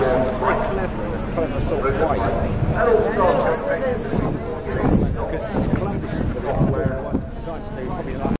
was quite clever, clever sort of white.